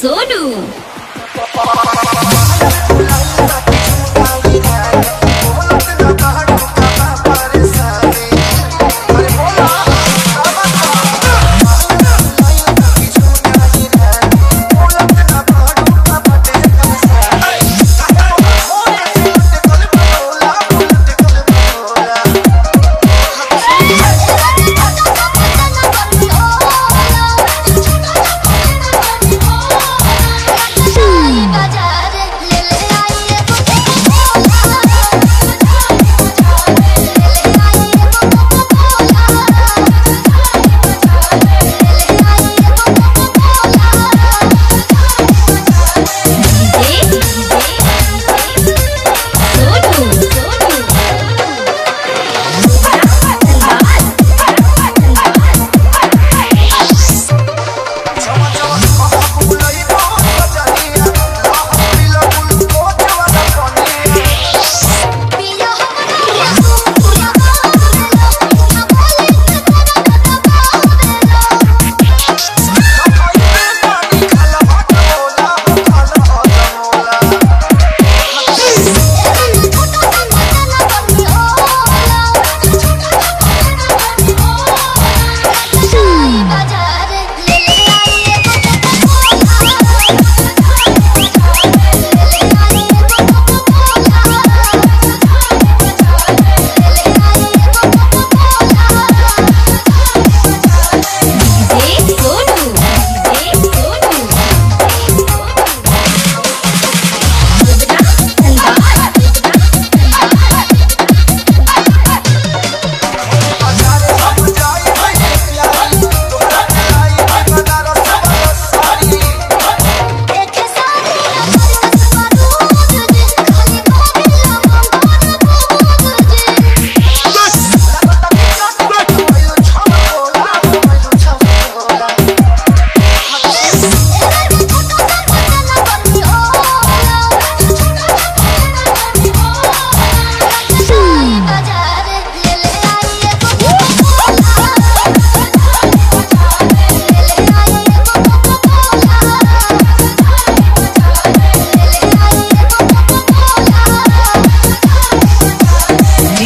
Sonu.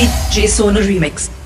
DJ Sonu Remix.